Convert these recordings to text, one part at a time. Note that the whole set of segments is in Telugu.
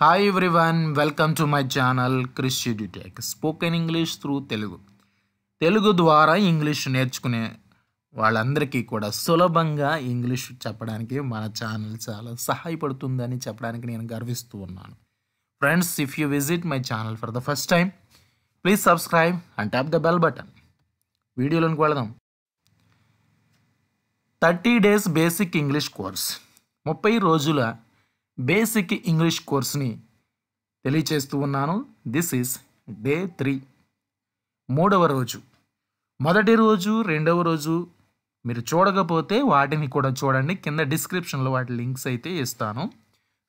Hi everyone welcome to my channel Krish Edutech spoken English through Telugu Telugu ద్వారా ఇంగ్లీష్ నేర్చుకునే వాళ్ళందరికీ కూడా సులభంగా ఇంగ్లీష్ చెప్పడానికి మన ఛానల్ చాలా సహాయపడుతుందని చెప్పడానికి నేను గర్విస్తూ ఉన్నాను. Friends if you visit my channel for the first time please subscribe and tap the bell button వీడియోలోకి వెళదాం. Thirty days basic English course ముప్పై రోజుల బేసిక్ ఇంగ్లీష్ కోర్స్ని తెలియచేస్తూ ఉన్నాను. దిస్ ఈస్ డే త్రీ మూడవ రోజు. మొదటి రోజు రెండవ రోజు మీరు చూడకపోతే వాటిని కూడా చూడండి. కింద డిస్క్రిప్షన్లో వాటి లింక్స్ అయితే ఇస్తాను.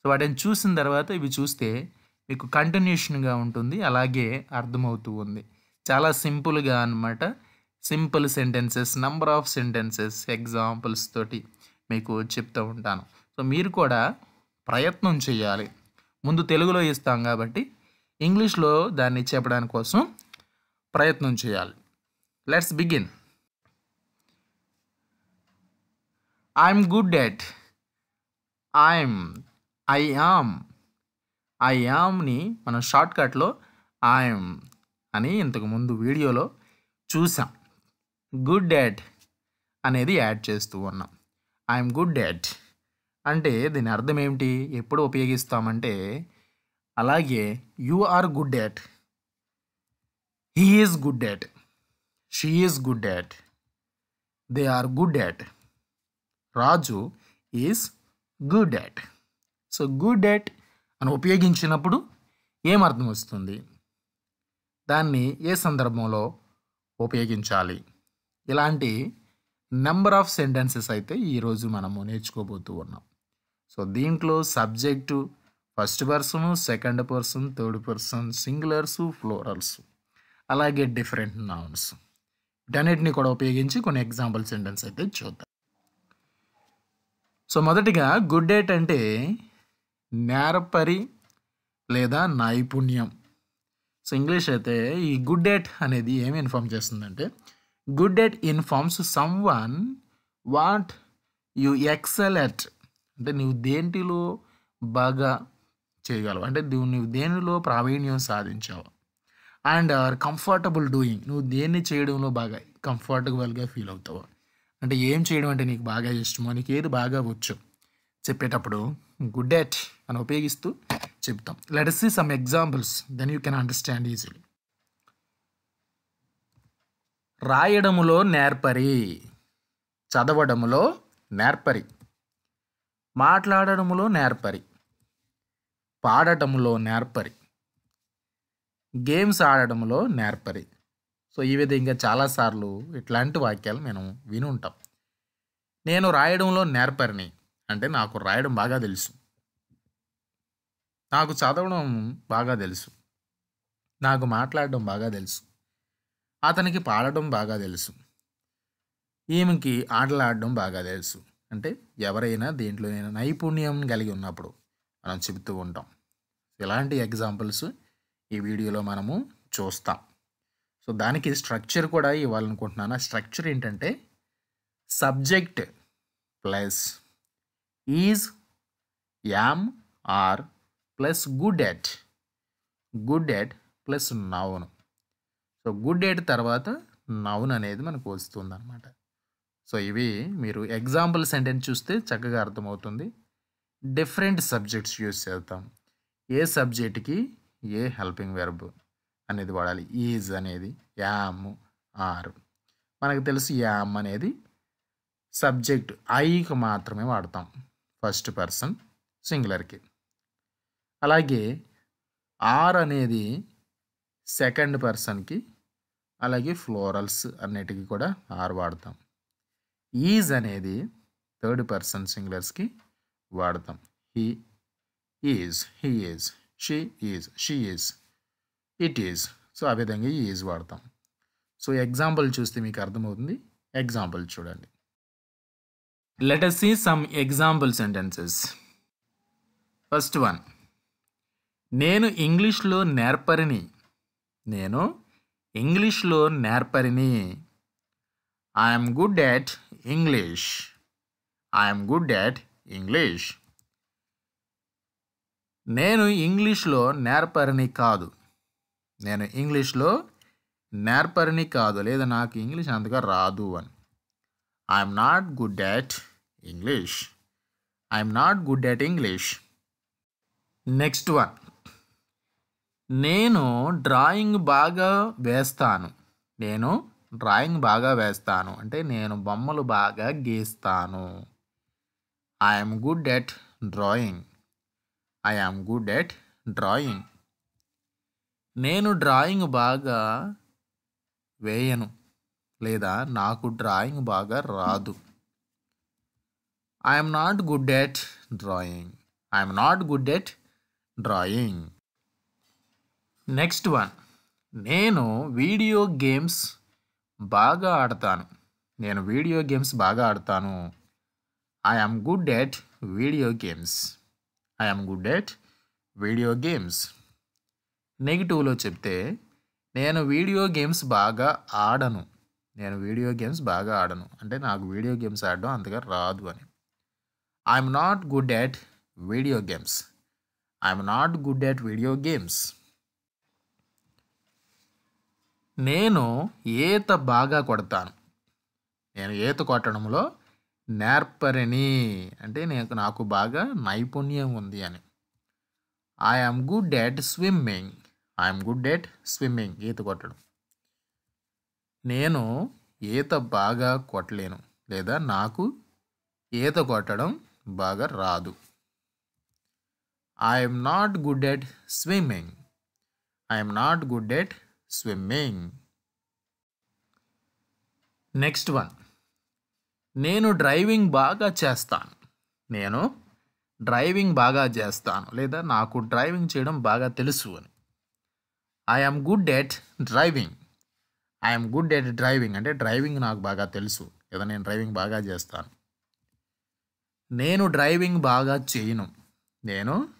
సో వాటిని చూసిన తర్వాత ఇవి చూస్తే మీకు కంటిన్యూషన్గా ఉంటుంది. అలాగే అర్థమవుతూ ఉంది. చాలా సింపుల్గా అన్నమాట. Simple sentences number of sentences examples తోటి మీకు చెప్తూ ఉంటాను. సో మీరు కూడా ప్రయత్నం చేయాలి. ముందు తెలుగులో ఇస్తాం కాబట్టి ఇంగ్లీష్లో దాన్ని చెప్పడానికి కోసం ప్రయత్నం చేయాలి. Let's begin I'm good at I'm I am I omni మనం షార్ట్కట్లో ఐఎమ్ అని ఇంతకుముందు వీడియోలో చూసాం. గుడ్ డాట్ అనేది యాడ్ చేస్తూ ఉన్నాం. ఐఎమ్ గుడ్ డాడ్ అంటే దీని అర్థం ఏమిటి? ఎప్పుడు ఉపయోగిస్తామంటే అలాగే you are good at he is good at she is good at they are good at Raju is good at so good at అని ఉపయోగించినప్పుడు ఏమర్థం వస్తుంది? దాన్ని ఏ సందర్భంలో ఉపయోగించాలి? ఇలాంటి నెంబర్ ఆఫ్ సెంటెన్సెస్ అయితే ఈరోజు మనము నేర్చుకోబోతూ ఉన్నాం. సో దీంట్లో subject first person second person third person singulars plurals. అలాగే డిఫరెంట్ నౌన్స్ వీటన్నిటిని కూడా ఉపయోగించి కొన్ని ఎగ్జాంపుల్ సెంటెన్స్ అయితే చూద్దాం. సో మొదటిగా గుడ్ డేట్ అంటే నేరపరి లేదా నైపుణ్యం. సో ఇంగ్లీష్ అయితే ఈ గుడ్ డేట్ అనేది ఏమి ఇన్ఫామ్ చేస్తుందంటే good at informs someone what you excel at అంటే నువ్వు దేంటిలో బాగా చేయగలవు? అంటే నువ్వు నువ్వు దేనిలో ప్రావీణ్యం సాధించావు? అండ్ ఆర్ కంఫర్టబుల్ డూయింగ్ నువ్వు దేన్ని చేయడంలో బాగా కంఫర్టబుల్గా ఫీల్ అవుతావు? అంటే ఏం చేయడం అంటే నీకు బాగా ఇష్టమో నీకు ఏది బాగా వచ్చు? చెప్పేటప్పుడు గుడ్ డేట్ అని ఉపయోగిస్తూ చెప్తాం. Let see some examples then you can understand easily రాయడములో నేర్పరి చదవడములో నేర్పరి. మాట్లాడటములో నేర్పరి. పాడటములో నేర్పరి. గేమ్స్ ఆడటంలో నేర్పరి. సో ఈ విధంగా చాలాసార్లు ఇట్లాంటి వాక్యాలు మేము విని ఉంటాం. నేను రాయడంలో నేర్పరిని అంటే నాకు రాయడం బాగా తెలుసు. నాకు చదవడం బాగా తెలుసు. నాకు మాట్లాడడం బాగా తెలుసు. అతనికి పాడడం బాగా తెలుసు. ఈమెకి ఆటలాడడం బాగా తెలుసు. అంటే ఎవరైనా దేంట్లోనైనా నైపుణ్యం కలిగి ఉన్నప్పుడు మనం చెబుతూ ఉంటాం. ఇలాంటి ఎగ్జాంపుల్స్ ఈ వీడియోలో మనము చూస్తాం. సో దానికి స్ట్రక్చర్ కూడా ఇవ్వాలనుకుంటున్నాను. ఆ స్ట్రక్చర్ ఏంటంటే subject plus is am are plus good at. Good at plus noun. So good at తర్వాత నౌన్ అనేది మనకు వస్తుంది అనమాట సో ఇవి మీరు ఎగ్జాంపుల్ సెంటెన్స్ చూస్తే చక్కగా అర్థమవుతుంది. డిఫరెంట్ సబ్జెక్ట్స్ యూజ్ చేస్తాం ఏ సబ్జెక్ట్కి ఏ హెల్పింగ్ వెర్బ్ అనేది వాడాలి? ఈజ్ అనేది యామ్ ఆర్ మనకు తెలుసు యామ్ అనేది సబ్జెక్ట్ ఐకి మాత్రమే వాడతాం. ఫస్ట్ పర్సన్ సింగులర్కి అలాగే ఆర్ అనేది సెకండ్ పర్సన్కి అలాగే ఫ్లోరల్స్ అన్నిటికీ కూడా ఆర్ వాడతాం. ఈజ్ అనేది థర్డ్ పర్సన్ సింగులర్స్కి వాడతాం. He is he is she is she is it is. So ఆ విధంగా ఈజ్ వాడతాం. సో ఎగ్జాంపుల్ చూస్తే మీకు అర్థమవుతుంది. ఎగ్జాంపుల్ చూడండి. Let us see some example sentences first one నేను ఇంగ్లీష్లో నేర్పరిని. నేను ఇంగ్లీష్లో నేర్పరిని. I'm good at English I'm good at English నేను ఇంగ్లీష్లో నేర్పరిని కాదు. నేను ఇంగ్లీష్లో నేర్పరిని కాదు. లేదా నాకు ఇంగ్లీష్ అంతగా రాదు అని. I'm not good at English I'm not good at English next one నేను డ్రాయింగ్ బాగా వేస్తాను. నేను డ్రాయింగ్ బాగా వేస్తాను. అంటే నేను బొమ్మలు బాగా గీస్తాను. I'm good at drawing I good at drawing నేను డ్రాయింగ్ బాగా వేయను. లేదా నాకు డ్రాయింగ్ బాగా రాదు. I'm not good at drawing I'm not good at drawing next one నేను వీడియో గేమ్స్ బాగా ఆడతాను. నేను వీడియో గేమ్స్ బాగా ఆడతాను. I am good at video games I am good at video games నెగిటివ్లో చెప్తే నేను వీడియో గేమ్స్ బాగా ఆడను. నేను వీడియో గేమ్స్ బాగా ఆడను. అంటే నాకు వీడియో గేమ్స్ ఆడడం అంతగా రాదు అని. I'm not good at video games I'm not good at video games నేను ఈత బాగా కొడతాను. నేను ఈత కొట్టడంలో నేర్పరిని. అంటే నేను నాకు బాగా నైపుణ్యం ఉంది అని. I am good at swimming I'm good at swimming ఈత కొట్టడం. నేను ఈత బాగా కొట్టలేను. లేదా నాకు ఈత కొట్టడం బాగా రాదు. I'm not good at swimming I'm not good at swimming. Next one. నేను డ్రైవింగ్ బాగా చేస్తాను. నేను డ్రైవింగ్ బాగా చేస్తాను. లేదా నాకు డ్రైవింగ్ చేయడం బాగా తెలుసు అని. I'm good at driving I'm good at driving అంటే డ్రైవింగ్ నాకు బాగా తెలుసు. లేదా నేను డ్రైవింగ్ బాగా చేస్తాను. నేను డ్రైవింగ్ బాగా చేయను. నేను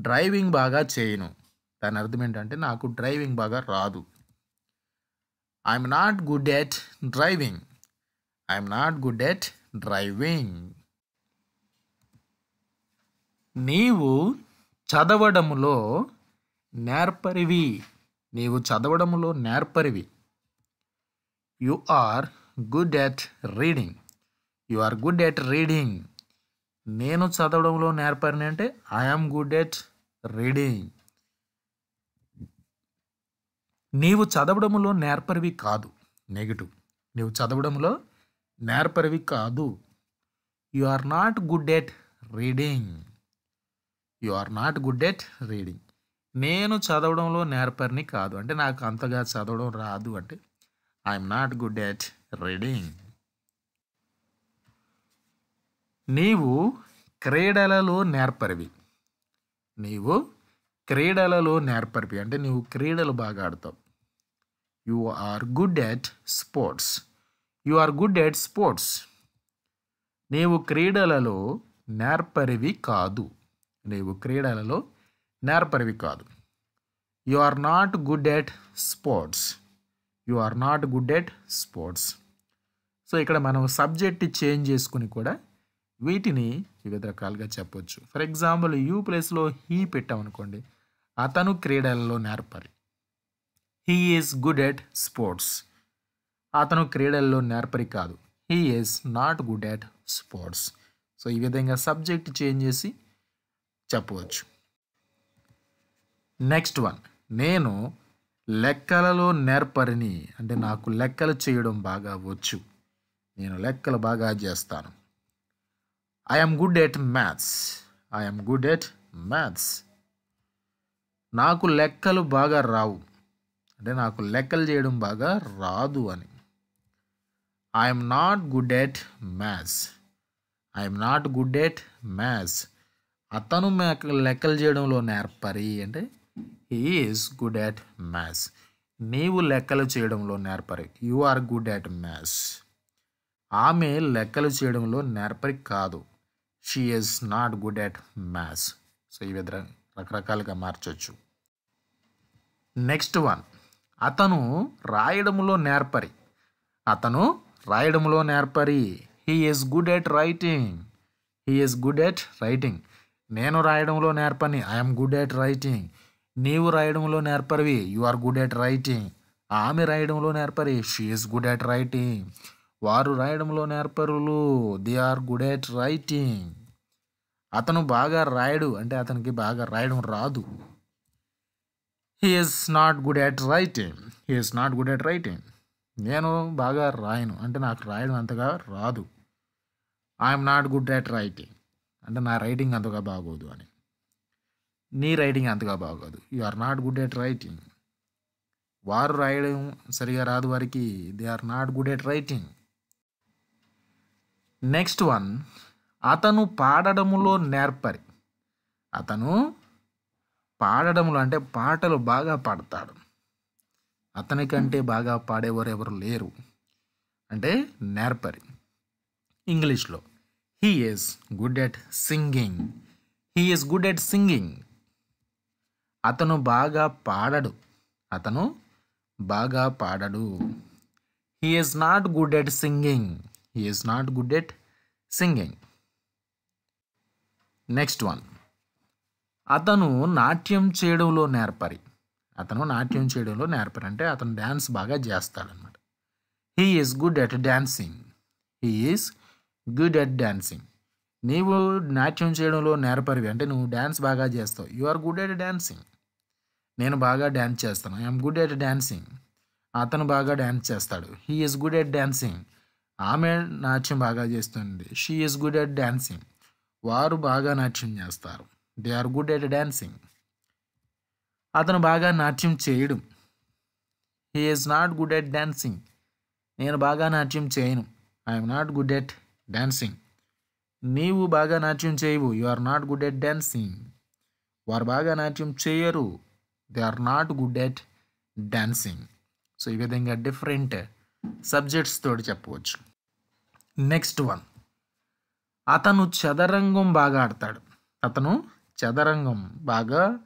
డ్రైవింగ్ బాగా చేయను. దాని అర్థం ఏంటంటే నాకు డ్రైవింగ్ బాగా రాదు. I'm not good at driving I'm not good at driving నీవు చదవడములో నేర్పరివి. నీవు చదవడములో నేర్పరివి. You are good at reading you are good at reading నేను చదవడంలో నేర్పరిని అంటే ఐఎమ్ గుడ్ ఎట్ రీడింగ్ నీవు చదవడంలో నేర్పరివి కాదు. నెగిటివ్ నీవు చదవడంలో నేర్పరివి కాదు. You are not good at reading you are not good at reading నేను చదవడంలో నేర్పరిని కాదు. అంటే నాకు అంతగా చదవడం రాదు అంటే I'm not good at reading నీవు క్రీడలలో నేర్పరివి. నీవు క్రీడలలో నేర్పరివి. అంటే నీవు క్రీడలు బాగా ఆడతావు. You are good at sports you are good at sports నీవు క్రీడలలో నేర్పరివి కాదు. నీవు క్రీడలలో నేర్పరివి కాదు. You are not good at sports you are not good at sports so ఇక్కడ మనం సబ్జెక్ట్ చేంజ్ చేసుకుని కూడా వీటిని వివిధ రకాలుగా చెప్పొచ్చు. ఫర్ ఎగ్జాంపుల్ యూ ప్లేస్లో హీ పెట్టామనుకోండి అతను క్రీడలలో నేర్పరి. He is good at sports అతను క్రీడల్లో నేర్పరి కాదు. He is not good at sports so ఈ విధంగా సబ్జెక్ట్ చేంజ్ చేసి చెప్పవచ్చు. నెక్స్ట్ వన్ నేను లెక్కలలో నేర్పరిని అంటే నాకు లెక్కలు చేయడం బాగా వచ్చు. నేను లెక్కలు బాగా చేస్తాను. I'm good at maths I'm good at maths నాకు లెక్కలు బాగా రావు. అంటే నాకు లెక్కలు చేయడం బాగా రాదు అని. I'm not good at maths I'm not good at maths అతను లెక్కలు చేయడంలో నేర్పరి అంటే ఈజ్ గుడ్ ఎట్ మ్యాథ్స్ నీవు లెక్కలు చేయడంలో నేర్పరి. You are good at maths ఆమె లెక్కలు చేయడంలో నేర్పరి కాదు. She is not good at maths so ఈ విధంగా రకరకాలుగా మార్చవచ్చు నెక్స్ట్ వన్ అతను రాయడంలో నేర్పరి. అతను రాయడంలో నేర్పరి. He is good at writing he is good at writing నేను రాయడంలో నేర్పని. ఐఎమ్ గుడ్ ఎట్ రైటింగ్ నీవు రాయడంలో నేర్పరివి. You are good at writing ఆమె రాయడంలో నేర్పరి. She is good at writing వారు రాయడంలో నేర్పరులు. They are good at writing అతను బాగా రాయడు. అంటే అతనికి బాగా రాయడం రాదు. He is not good at writing he is not good at writing నేను బాగా రాయను. అంటే నాకు రాయడం అంతగా రాదు. I'm not good at writing అంటే నా రైటింగ్ అంతగా బాగోదు అని. నీ రైటింగ్ అంతగా బాగోదు. You are not good at writing వారు రాయడం సరిగా రాదు వారికి. They are not good at writing next one అతను పాడడములో నేర్పరి. అతను పాడడంలో అంటే పాటలు బాగా పాడతాడు. అతనికంటే బాగా పాడేవారు ఎవరు లేరు. అంటే నేర్పరి. ఇంగ్లీష్లో he is good at singing he is good at singing అతను బాగా పాడడు. అతను బాగా పాడడు. He is not good at singing he is not good at singing next one అతను నాట్యం చేయడంలో నేర్పరి. అతను నాట్యం చేయడంలో నేర్పరి. అంటే అతను డ్యాన్స్ బాగా చేస్తాడనమాట he is good at dancing he is good at dancing నీవు నాట్యం చేయడంలో నేర్పరివి. అంటే నువ్వు డ్యాన్స్ బాగా చేస్తావు. You are good at dancing నేను బాగా డ్యాన్స్ చేస్తాను. ఐఎమ్ గుడ్ ఎట్ డ్యాన్సింగ్ అతను బాగా డ్యాన్స్ చేస్తాడు. He is good at dancing ఆమె నాట్యం బాగా చేస్తుంది. She is good at dancing వారు బాగా నాట్యం చేస్తారు. They are good at dancing అతను బాగా నాట్యం చేయడం. He is not good at dancing నేను బాగా నాట్యం చేయను. I'm not good at dancing నీవు బాగా నాట్యం చేయవు. You are not good at dancing వారు బాగా నాట్యం చేయరు. They are not good at dancing so ఈ విధంగా డిఫరెంట్ సబ్జెక్ట్స్ తోటి చెప్పవచ్చు. నెక్స్ట్ వన్ అతను చదరంగం బాగా ఆడతాడు. అతను చదరంగం బాగా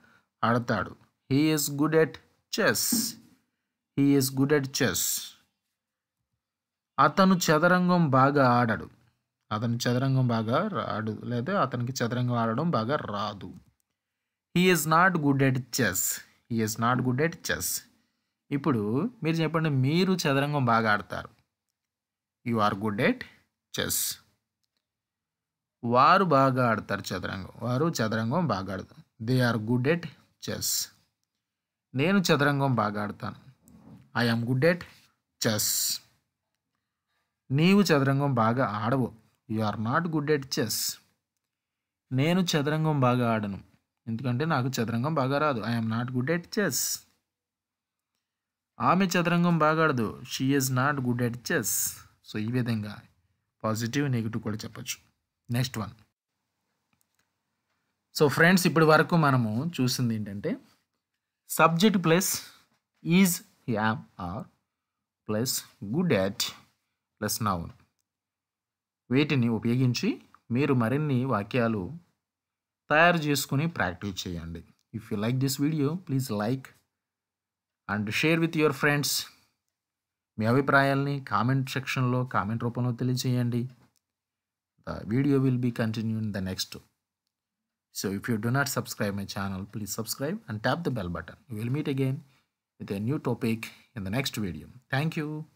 ఆడతాడు. He is good at chess he is good at chess అతను చదరంగం బాగా ఆడడు. అతను చదరంగం బాగా రాడు. లేదా అతనికి చదరంగం ఆడడం బాగా రాదు. He is not good at chess he is not good at chess ఇప్పుడు మీరు చెప్పండి మీరు చదరంగం బాగా ఆడతారు. You are good at chess వారు బాగా ఆడతారు చదరంగం. వారు చదరంగం బాగా ఆడతారు. They are good at chess నేను చదరంగం బాగా ఆడతాను. I am good at chess నీవు చదరంగం బాగా ఆడవు. You are not good at chess నేను చదరంగం బాగా ఆడను. ఎందుకంటే నాకు చదరంగం బాగా రాదు. I'm not good at chess ఆమె చదరంగం బాగా ఆడదు. She is not good at chess so ఈ విధంగా పాజిటివ్ నెగిటివ్ కూడా చెప్పచ్చు. Next one. సో ఫ్రెండ్స్ ఇప్పటి వరకు మనము చూసింది ఏంటంటే subject plus is am are plus good at plus noun. వీటిని ఉపయోగించి మీరు మరిన్ని వాక్యాలు తయారు చేసుకుని ప్రాక్టీస్ చేయండి. If you like this video please like and share with your friends మీ అభిప్రాయాల్ని కామెంట్ సెక్షన్లో కామెంట్ రూపంలో తెలియజేయండి. the video will be continued in the next two. So if you do not subscribe my channel, please subscribe and tap the bell button. We will meet again with a new topic in the next video. Thank you.